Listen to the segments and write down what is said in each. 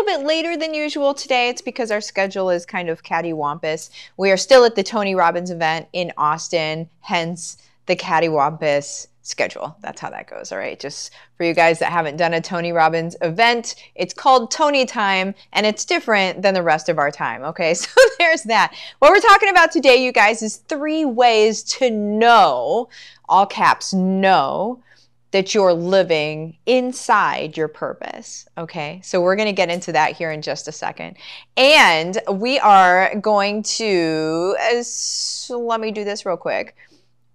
little bit later than usual today. It's because our schedule is kind of cattywampus. We are still at the Tony Robbins event in Austin, hence the cattywampus schedule. That's how that goes. All right. Just for you guys that haven't done a Tony Robbins event, it's called Tony Time and it's different than the rest of our time. Okay. So there's that. What we're talking about today, you guys, is three ways to know, all caps, know that you're living inside your purpose. Okay, so we're going to get into that here in just a second. And we are going to, so let me do this real quick.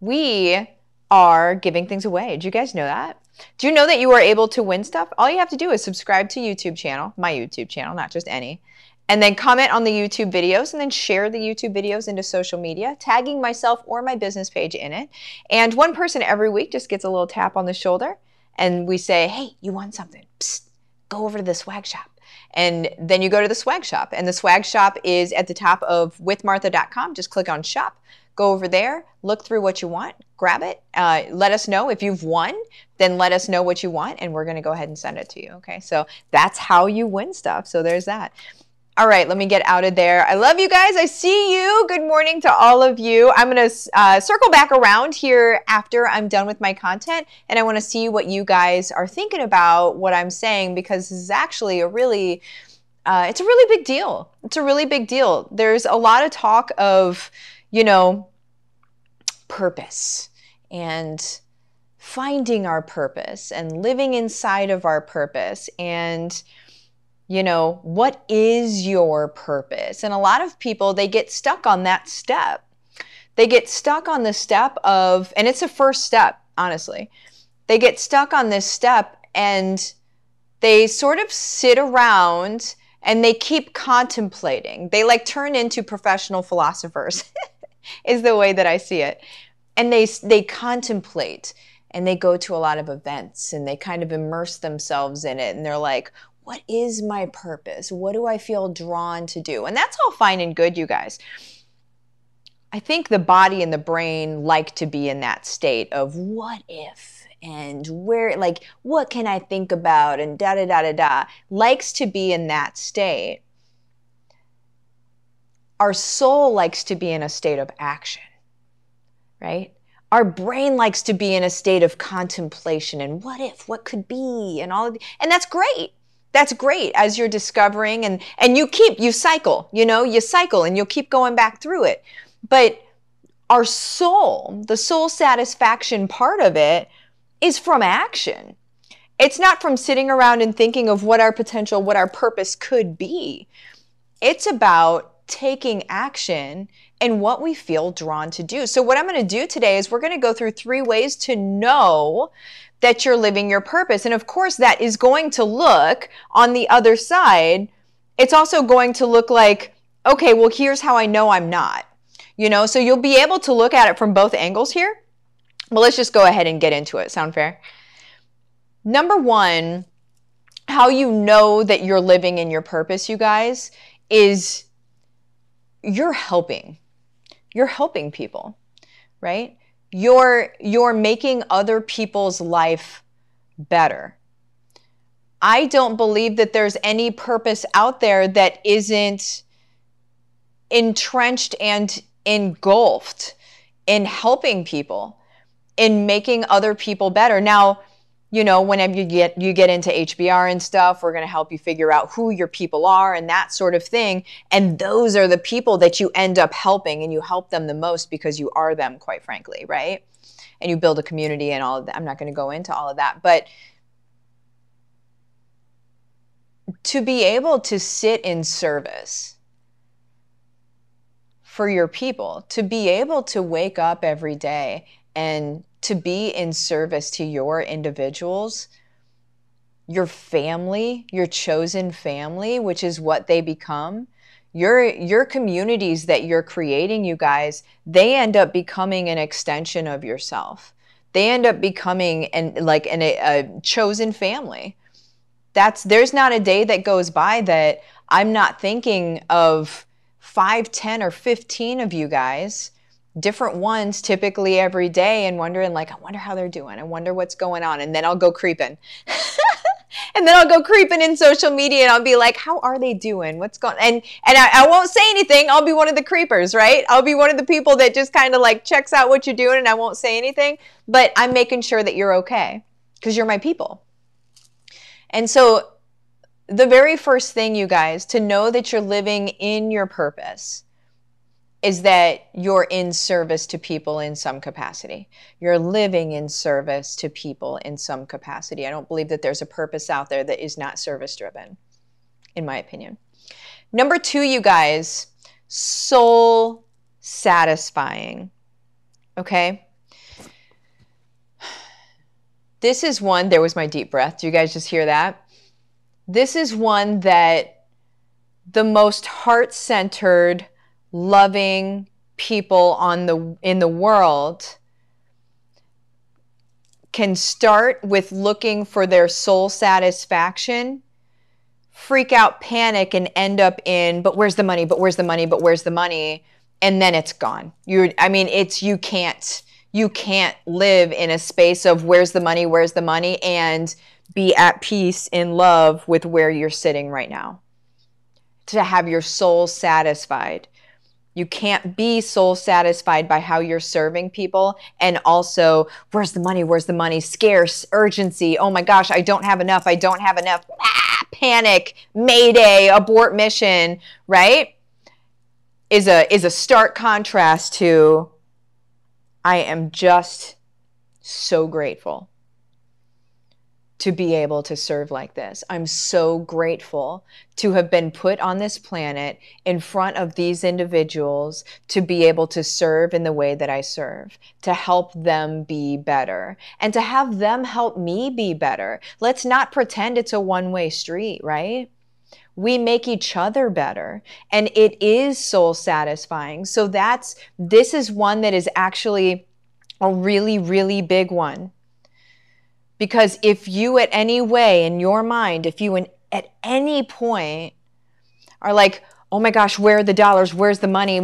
We are giving things away. Do you guys know that? Do you know that you are able to win stuff? All you have to do is subscribe to YouTube channel, my YouTube channel, not just any and then comment on the YouTube videos and then share the YouTube videos into social media, tagging myself or my business page in it. And one person every week just gets a little tap on the shoulder and we say, hey, you want something? Psst, go over to the swag shop. And then you go to the swag shop, and the swag shop is at the top of withmartha.com. Just click on shop, go over there, look through what you want, grab it, uh, let us know if you've won. Then let us know what you want, and we're going to go ahead and send it to you. Okay, so that's how you win stuff. So there's that. All right, let me get out of there. I love you guys. I see you. Good morning to all of you. I'm going to uh, circle back around here after I'm done with my content, and I want to see what you guys are thinking about what I'm saying because this is actually a really, uh, it's a really big deal. It's a really big deal. There's a lot of talk of, you know, purpose and finding our purpose and living inside of our purpose and you know, what is your purpose? And a lot of people, they get stuck on that step. They get stuck on the step of, and it's a first step, honestly. They get stuck on this step and they sort of sit around and they keep contemplating. They like turn into professional philosophers, is the way that I see it. And they, they contemplate and they go to a lot of events and they kind of immerse themselves in it and they're like what is my purpose? What do I feel drawn to do? And that's all fine and good, you guys. I think the body and the brain like to be in that state of what if and where, like, what can I think about and da da da da da, likes to be in that state. Our soul likes to be in a state of action, right? Our brain likes to be in a state of contemplation and what if, what could be, and all of and that's great that's great as you're discovering and and you keep you cycle you know you cycle and you'll keep going back through it. But our soul the soul satisfaction part of it is from action. It's not from sitting around and thinking of what our potential what our purpose could be. It's about taking action and what we feel drawn to do. So what i'm going to do today is we're going to go through three ways to know that you're living your purpose. And of course, that is going to look on the other side, it's also going to look like, okay, well, here's how I know I'm not. You know, so you'll be able to look at it from both angles here. But let's just go ahead and get into it. Sound fair? Number one, how you know that you're living in your purpose, you guys, is you're helping. You're helping people, right? You're you're making other people's life better. I don't believe that there's any purpose out there that isn't entrenched and engulfed in helping people, in making other people better. Now, you know, whenever you get you get into HBR and stuff, we're going to help you figure out who your people are and that sort of thing. And those are the people that you end up helping and you help them the most because you are them, quite frankly, right? And you build a community and all of that. I'm not going to go into all of that, but to be able to sit in service for your people, to be able to wake up every day and to be in service to your individuals, your family, your chosen family, which is what they become. Your, your communities that you're creating, you guys, they end up becoming an extension of yourself. They end up becoming an, like an, a, a chosen family. That's there's not a day that goes by that I'm not thinking of five, ten, or 15 of you guys different ones typically every day and wondering like i wonder how they're doing i wonder what's going on and then i'll go creeping and then I'll go creeping in social media and I'll be like, how are they doing? What's going and and I, I won't say anything. I'll be one of the creepers, right? I'll be one of the people that just kind of like checks out what you're doing and I won't say anything. But I'm making sure that you're okay because you're my people. And so the very first thing, you guys, to know that you're living in your purpose is that you're in service to people in some capacity. You're living in service to people in some capacity. I don't believe that there's a purpose out there that is not service driven, in my opinion. Number two, you guys, soul satisfying. Okay? This is one, there was my deep breath. Do you guys just hear that? This is one that the most heart centered, loving people on the in the world can start with looking for their soul satisfaction freak out panic and end up in but where's the money? But where's the money? But where's the money? And then it's gone. You i mean it's you can't you can't live in a space of where's the money where's the money and be at peace in love with where you're sitting right now. To have your soul satisfied you can't be soul satisfied by how you're serving people. And also, where's the money? Where's the money? Scarce, urgency. Oh my gosh, I don't have enough. I don't have enough. Ah, panic, mayday, abort mission, right? Is a is a stark contrast to I am just so grateful to be able to serve like this. I'm so grateful to have been put on this planet in front of these individuals to be able to serve in the way that I serve, to help them be better, and to have them help me be better. Let's not pretend it's a one way street, right? we make each other better and it is soul satisfying so that's this is one that is actually a really really big one because if you, at any way in your mind, if you in, at any point are like, oh my gosh, where are the dollars? Where's the money?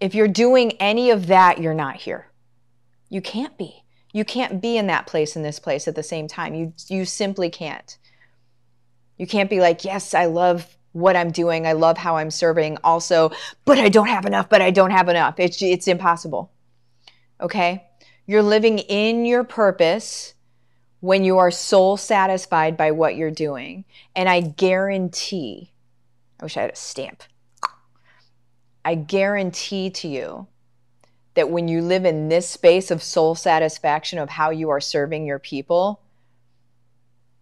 If you're doing any of that, you're not here. You can't be. You can't be in that place and this place at the same time. You, you simply can't. You can't be like, yes, I love what I'm doing. I love how I'm serving. Also, but I don't have enough, but I don't have enough. It's, it's impossible. Okay? You're living in your purpose when you are soul satisfied by what you're doing. And I guarantee, I wish I had a stamp. I guarantee to you that when you live in this space of soul satisfaction of how you are serving your people,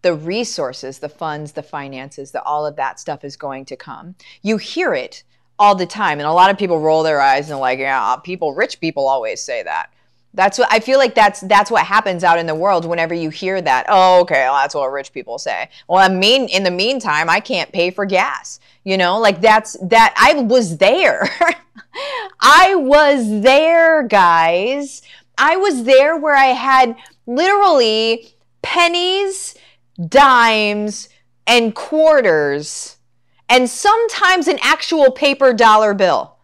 the resources, the funds, the finances, the all of that stuff is going to come. You hear it all the time. And a lot of people roll their eyes and like, yeah, people, rich people always say that. That's what I feel like that's that's what happens out in the world whenever you hear that. Oh, okay, well, that's what rich people say. Well, I mean in the meantime, I can't pay for gas. You know, like that's that I was there. I was there, guys. I was there where I had literally pennies, dimes, and quarters, and sometimes an actual paper dollar bill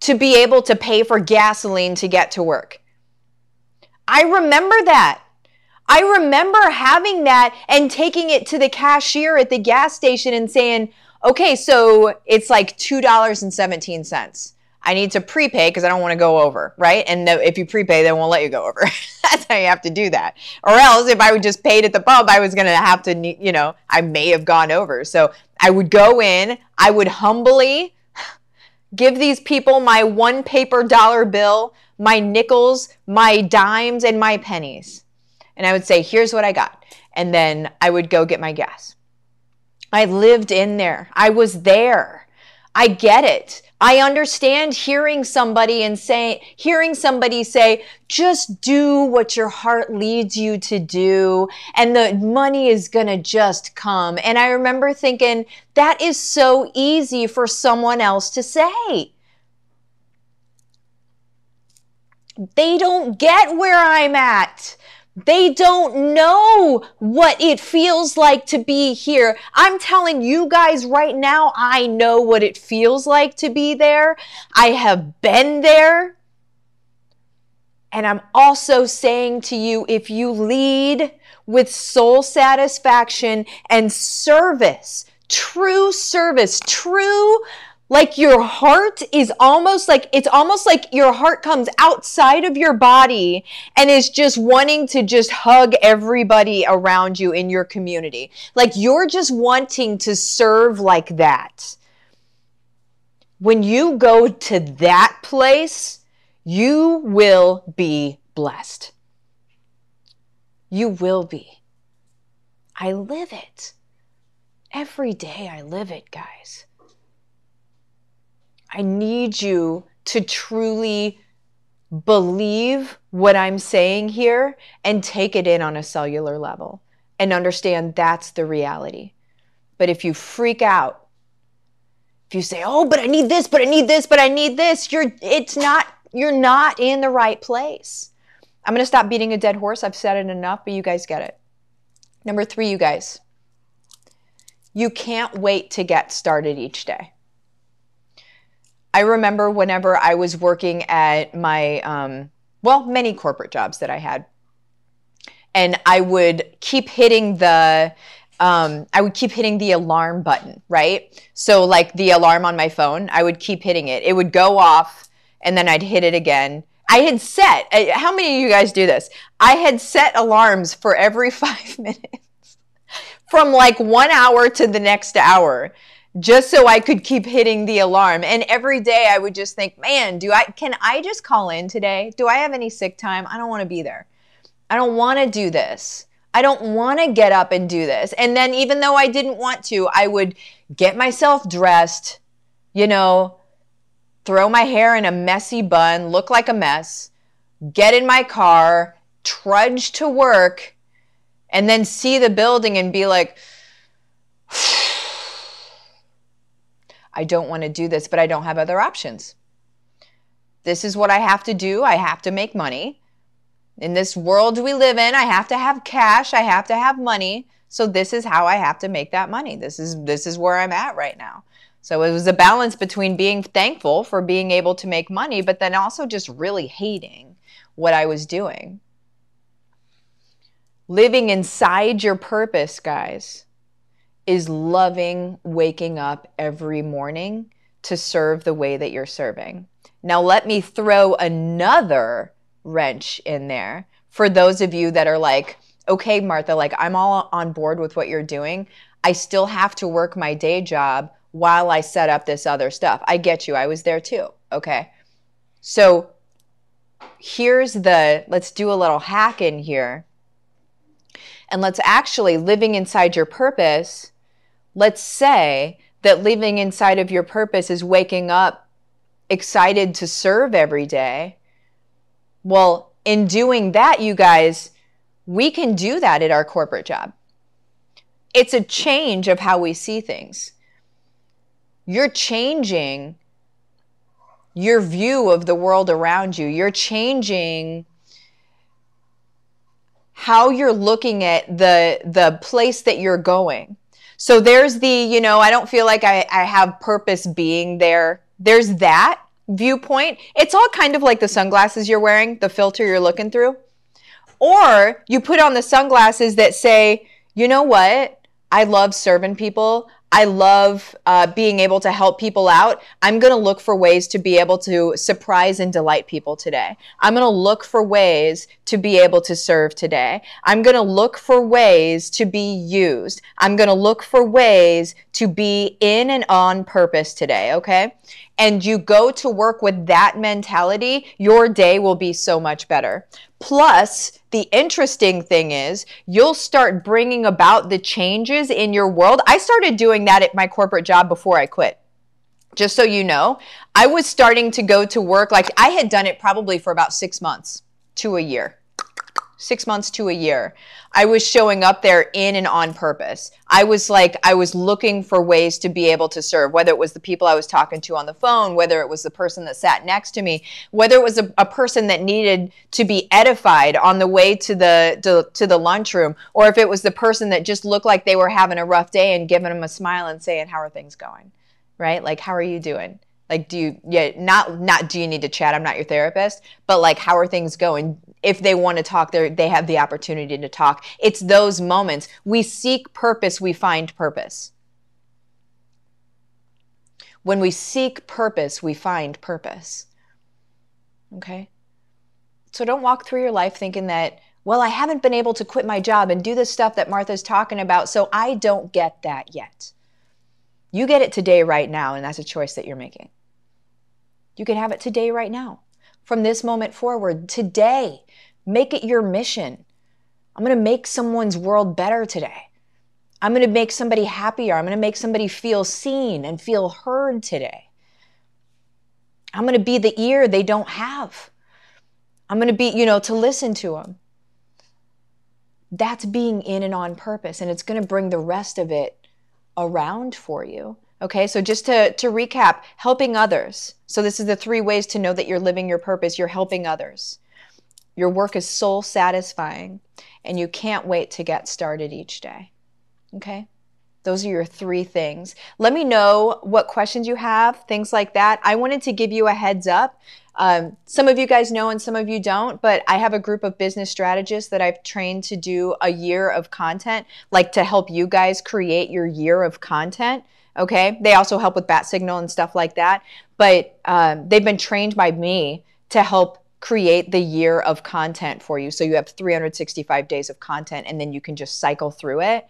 to be able to pay for gasoline to get to work. I remember that. I remember having that and taking it to the cashier at the gas station and saying, okay, so it's like $2.17. I need to prepay because I don't want to go over, right? And if you prepay, they won't let you go over. That's how you have to do that. Or else, if I would just paid at the pump, I was going to have to, you know, I may have gone over. So I would go in, I would humbly give these people my one paper dollar bill my nickels, my dimes, and my pennies. And I would say, here's what I got. And then I would go get my gas. I lived in there. I was there. I get it. I understand hearing somebody and say, hearing somebody say, just do what your heart leads you to do and the money is going to just come. And I remember thinking, that is so easy for someone else to say. They don't get where I'm at. They don't know what it feels like to be here. I'm telling you guys right now, I know what it feels like to be there. I have been there. And I'm also saying to you if you lead with soul satisfaction and service, true service, true like your heart is almost like it's almost like your heart comes outside of your body and is just wanting to just hug everybody around you in your community. Like you're just wanting to serve like that. When you go to that place, you will be blessed. You will be. I live it. Every day I live it, guys. I need you to truly believe what I'm saying here and take it in on a cellular level and understand that's the reality. But if you freak out, if you say, "Oh, but I need this, but I need this, but I need this," you're it's not you're not in the right place. I'm going to stop beating a dead horse. I've said it enough, but you guys get it. Number 3, you guys. You can't wait to get started each day. I remember whenever I was working at my, um, well, many corporate jobs that I had, and I would keep hitting the, um, I would keep hitting the alarm button, right? So, like the alarm on my phone, I would keep hitting it. It would go off, and then I'd hit it again. I had set, uh, how many of you guys do this? I had set alarms for every five minutes from like one hour to the next hour just so I could keep hitting the alarm. And every day I would just think, man, do I can I just call in today? Do I have any sick time? I don't want to be there. I don't want to do this. I don't want to get up and do this. And then even though I didn't want to, I would get myself dressed, you know, throw my hair in a messy bun, look like a mess, get in my car, trudge to work, and then see the building and be like, I don't want to do this, but I don't have other options. This is what I have to do. I have to make money. In this world we live in, I have to have cash, I have to have money. So this is how I have to make that money. This is this is where I'm at right now. So it was a balance between being thankful for being able to make money, but then also just really hating what I was doing. Living inside your purpose, guys is loving waking up every morning to serve the way that you're serving. Now, let me throw another wrench in there for those of you that are like, okay, Martha, like I'm all on board with what you're doing. I still have to work my day job while I set up this other stuff. I get you. I was there too. Okay. So here's the let's do a little hack in here. And let's actually living inside your purpose let's say that living inside of your purpose is waking up excited to serve every day. Well, in doing that, you guys, we can do that at our corporate job. It's a change of how we see things. You're changing your view of the world around you. You're changing how you're looking at the the place that you're going. So there's the, you know, I don't feel like I, I have purpose being there. There's that viewpoint. It's all kind of like the sunglasses you're wearing, the filter you're looking through. Or you put on the sunglasses that say, you know what? I love serving people. I love uh, being able to help people out. I'm going to look for ways to be able to surprise and delight people today. I'm going to look for ways to be able to serve today. I'm going to look for ways to be used. I'm going to look for ways to be in and on purpose today, okay? And you go to work with that mentality, your day will be so much better. Plus, the interesting thing is you'll start bringing about the changes in your world. I started doing that at my corporate job before I quit. Just so you know, I was starting to go to work like I had done it probably for about six months to a year six months to a year, I was showing up there in and on purpose. I was like, I was looking for ways to be able to serve, whether it was the people I was talking to on the phone, whether it was the person that sat next to me, whether it was a, a person that needed to be edified on the way to the to, to the lunchroom, or if it was the person that just looked like they were having a rough day and giving them a smile and saying, How are things going? Right? Like, how are you doing? Like, do you, yeah, not, not do you need to chat? I'm not your therapist, but like, how are things going? If they want to talk, they they have the opportunity to talk. It's those moments. We seek purpose, we find purpose. When we seek purpose, we find purpose. Okay? So don't walk through your life thinking that, well, I haven't been able to quit my job and do the stuff that Martha's talking about, so I don't get that yet. You get it today, right now, and that's a choice that you're making. You can have it today, right now. From this moment forward, today, make it your mission. I'm going to make someone's world better today. I'm going to make somebody happier. I'm going to make somebody feel seen and feel heard today. I'm going to be the ear they don't have. I'm going to be, you know, to listen to them. That's being in and on purpose, and it's going to bring the rest of it around for you. Okay, so just to, to recap, helping others. So, this is the three ways to know that you're living your purpose. You're helping others. Your work is soul satisfying, and you can't wait to get started each day. Okay? Those are your three things. Let me know what questions you have, things like that. I wanted to give you a heads up. Um, some of you guys know and some of you don't, but I have a group of business strategists that I've trained to do a year of content, like to help you guys create your year of content. Okay. They also help with bat signal and stuff like that. But um, they've been trained by me to help create the year of content for you. So you have 365 days of content and then you can just cycle through it.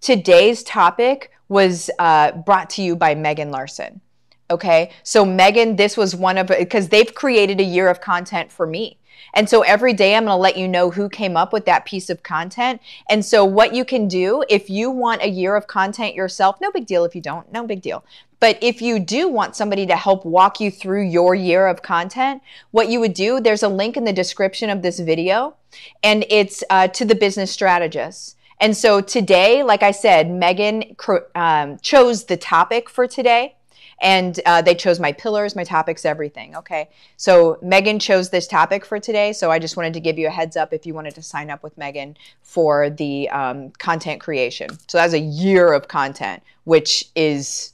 Today's topic was uh, brought to you by Megan Larson. Okay, so Megan, this was one of because they've created a year of content for me. And so every day I'm going to let you know who came up with that piece of content. And so what you can do if you want a year of content yourself, no big deal if you don't, no big deal. But if you do want somebody to help walk you through your year of content, what you would do, there's a link in the description of this video, and it's uh, to the business strategist. And so today, like I said, Megan um, chose the topic for today. And uh, they chose my pillars, my topics, everything. Okay. So Megan chose this topic for today. So I just wanted to give you a heads up if you wanted to sign up with Megan for the um, content creation. So that's a year of content, which is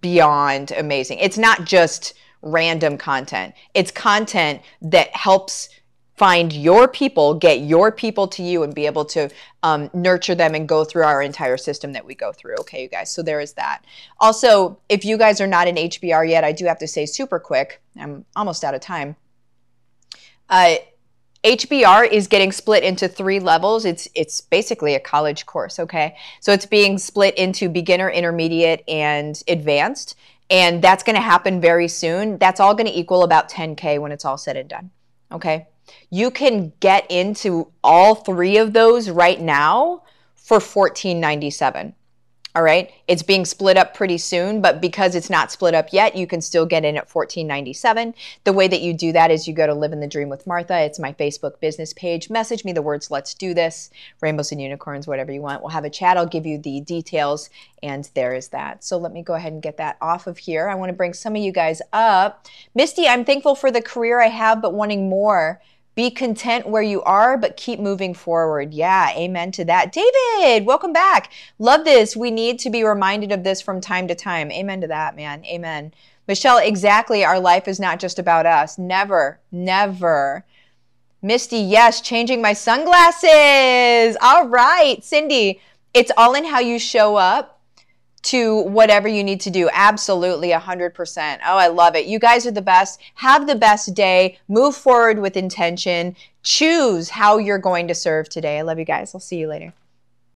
beyond amazing. It's not just random content, it's content that helps find your people, get your people to you, and be able to um, nurture them and go through our entire system that we go through. Okay, you guys. So there is that. Also, if you guys are not in HBR yet, I do have to say super quick. I'm almost out of time. Uh, HBR is getting split into three levels. It's it's basically a college course, okay? So it's being split into beginner, intermediate, and advanced. And that's going to happen very soon. That's all going to equal about 10K when it's all said and done. Okay? You can get into all three of those right now for $14.97. All right. It's being split up pretty soon, but because it's not split up yet, you can still get in at $14.97. The way that you do that is you go to Livin the Dream with Martha. It's my Facebook business page. Message me the words let's do this, rainbows and unicorns, whatever you want. We'll have a chat. I'll give you the details, and there is that. So let me go ahead and get that off of here. I want to bring some of you guys up. Misty, I'm thankful for the career I have, but wanting more. Be content where you are, but keep moving forward. Yeah, amen to that. David, welcome back. Love this. We need to be reminded of this from time to time. Amen to that, man. Amen. Michelle, exactly. Our life is not just about us. Never, never. Misty, yes, changing my sunglasses. All right. Cindy, it's all in how you show up to whatever you need to do. Absolutely, 100%. Oh, I love it. You guys are the best. Have the best day. Move forward with intention. Choose how you're going to serve today. I love you guys. I'll see you later.